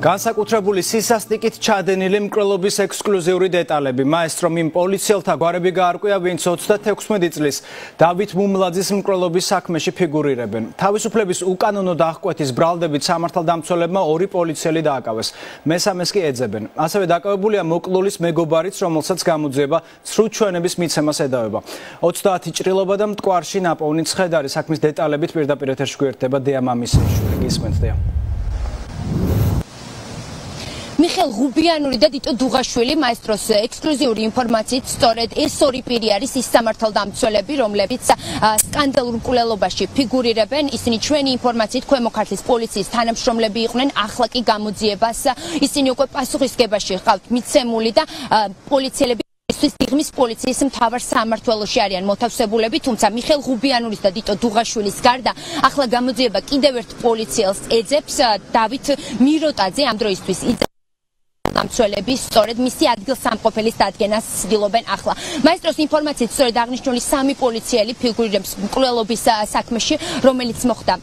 განსაკუთრებული სისასტიკით ჩადენილი მკვლელობის ექსკლუზიური დეტალები. მაესტრო მიმ პოლიციელთა გვარები გაარკვია, ვინც 36 წლის დავით მუმლაძის მკვლელობის საქმეში ფიგურირებენ. თავისუფლების უკანონო დაახკვეთის ბრალდებით სამართალდამცველებმა ორი პოლიციელი დააკავეს. მესამეს კი ეძებენ. ასევე დაკავებულია მოკლულის მეგობარიც, რომელსაც გამოძიება სრუჩვენების მიცემას ედავება. 30 ჭრილობა და მტკვარში ნაპოვნი ცხედარი საქმის დეტალებით პირდაპირ ეთერში გვერდება დეა მამისიშვილი. გისმენთ დეა. მიხელ ღუბიანური და დიტო დუღაშვილი მაესტროს ექსკლუზიური ინფორმაციით სწორედ ეს ორი პირი არის ის სამართალდამცველები რომლებიც სკანდალურ მკვლელობაში ფიგურირებენ. ისინი ჩვენი ინფორმაციით ქვემო ქართლის პოლიციის თანამშრომლები იყვნენ ახლა კი გამოძიებას ისინი უკვე პასუხისგებაში ხავთ მიცემული და პოლიციელები ისთვის დიღმის პოლიციის მთავარ სამმართველოში არიან მოთავსებულები, თუმცა მიხელ ღუბიანურის და დიტო დუღაშვილის გარდა ახლა გამოძიება კიდევ ერთ პოლიციელს ეძებს დავით მიროტაძე ამ დროისთვის დამცველები სწორედ მისი ადგილსამყოფელის დადგენას ცდილობენ ახლა. მაესტროს ინფორმაციით სწორედ აღნიშნული სამი პოლიციელი ფიგურირებს მკვლელობის საქმეში, რომელიც მოხდა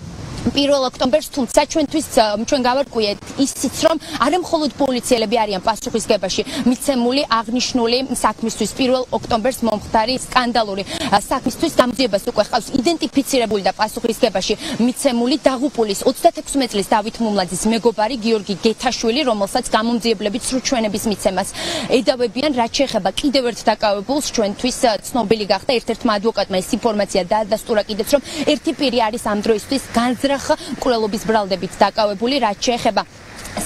1 ოქტომბერს თუმცა ჩვენთვის ჩვენ გავარკვიეთ ისიც რომ არა მხოლოდ პოლიციელები არიან პასუხისგებაში მიცემული აღნიშნული საქმისთვის 1 ოქტომბერს მომხდარი სკანდალური საქმისთვის გამოძიებას უკვე ხავს იდენტიფიცირებული და პასუხისგებაში მიცემული დაღუპულის 36 წლის დავით მუმლაძის მეგობარი გიორგი გეთაშვილი რომელსაც გამომძიებლებით სრუჩვენების მიცემას ედავებიან რაც შეეხება კიდევ ერთ დაკავებულს ჩვენთვის ცნობილი გახდა ერთ-ერთმა ადვოკატმა ეს ინფორმაცია დაადასტურა კიდეც რომ ერთი პირი არის ამ დროისთვის განზრა მკვლელობის ბრალდებით დაკავებული რაც შეეხება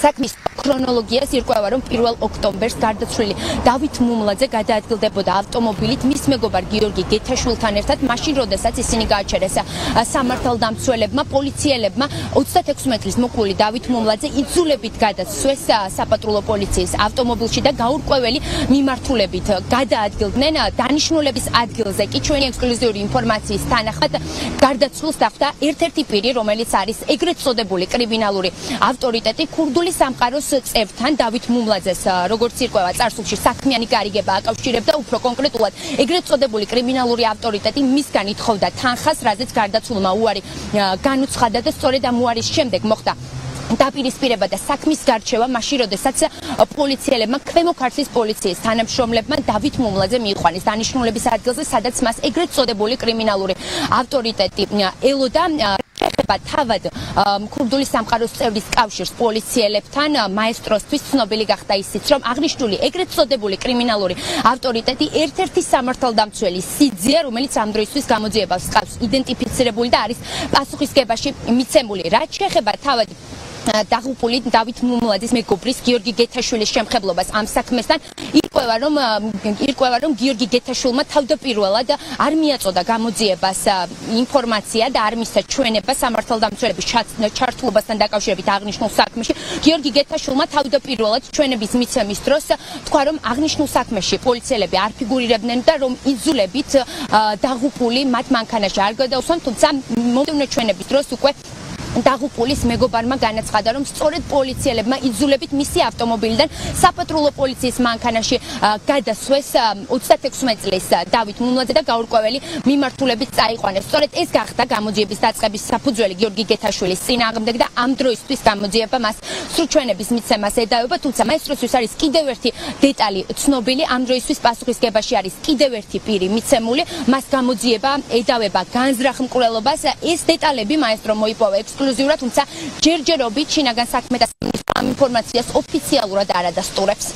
საქმის ქრონოლოგიას ირკვევა რომ 1 ოქტომბერს გარდაცვლილი დავით მუმლაძე გადაადგილდებოდა ავტომობილით. მის მეგობარ გიორგი გეთაშვილთან ერთად მაშინ როდესაც ისინი გააჩერეს სამართალდამცველებმა პოლიციელებმა 36 მეტრის მოკლული დავით მუმლაძე იძულებით გადაცვეს საპატრულო პოლიციის ავტომობილში და გაურკვეველი მიმართულებით გადაადგილდნენ. დანიშნულების ადგილზე კი ჩვენი ექსკლუზიური ინფორმაციის თანახმად გარდაცვლილს დახვდა ერთ-ერთი პირი რომელიც არის ეგრეთ წოდებული კრიმინალური ავტორიტეტი ქურდული ქართული სამყაროს წევთან დავით მუმლაძეს როგორც ირკვევა წარსულში საქმიანი გარიგება აკავშირებდა უფრო კონკრეტულად. ეგრეთ წოდებული კრიმინალური ავტორიტეტი მისგან ითხოვდა. თანხას რაზეც გარდაცვლილმა უარი განუცხადა და სწორედ ამ უარის შემდეგ მოხდა. დაპირისპირება და საქმის გარჩევა მაშინ როდესაც პოლიციელებმა ქვემო ქართლის პოლიციის თანამშრომლებმა დავით მუმლაძე მიიყვანეს დანიშნულების ადგილზე სადაც მას ეგრეთ წოდებული კრიმინალური ავტორიტეტი ელოდა ეხება თავად ქურდული სამყაროს წევრის კავშირს პოლიციელებთან მაესტროსთვის ცნობილი გახდა ისიც რომ აღნიშნული ეგრეთ წოდებული კრიმინალური ავტორიტეტი ერთ-ერთი სამართალდამცველი სიძია რომელიც ამ დროისთვის გამოძიებას ყავს იდენტიფიცირებული და არის პასუხისგებაში მიცემული. რაც შეეხება თავად დაღუპული დავით მუმლაძის მეგობრის გიორგი გეთაშვილის შემხებლობას. ამ საქმესთან ირკვევა რომ ირკვევა რომ გიორგი გეთაშვილმა თავდაპირველად არ მიაწოდა გამოძიებას ინფორმაცია და არ მისცა ჩვენება სამართალდამცველების ჩართულობასთან დაკავშირებით აღნიშნულ საქმეში. გიორგი გეთაშვილმა თავდაპირველად ჩვენების მიცემის დროს თქვა რომ აღნიშნულ საქმეში პოლიციელები არ ფიგურირებდნენ და რომ იძულებით დაღუპული მათ მანქანაში არ გადაუსვან თუმცა მომდევნო ჩვენების დროს უკვე დაღუპულის მეგობარმა განაცხადა, რომ სწორედ პოლიციელებმა იძულებით მისი ავტომობილიდან საფატრულო პოლიციის მანქანაში გადასვეს 36 წლის დავით მუმლაძე და გაურკვეველი მიმართულებით წაიყვანეს. სწორედ ეს გახდა გამოძიების დაწყების საფუძველი გიორგი გეთაშვილის წინააღმდეგ და ამ დროისთვის გამოძიება მას სრუჩვენების მიცემას ედავება, თუმცა მაესტროსთვის არის კიდევ ერთი დეტალი ცნობილი, ამ დროისთვის პასუხისგებაში არის კიდევ ერთი პირი მიცემული, მას გამოძიება ედავება განზრახ მკვლელობას. ეს დეტალები მაესტრო მოიპოვა ექსკლუზიურად ექსკლუზიურად, თუმცა ჯერჯერობით შინაგან საქმეთა სამინისტრო ამ ინფორმაციას ოფიციალურად არ ადასტურებს.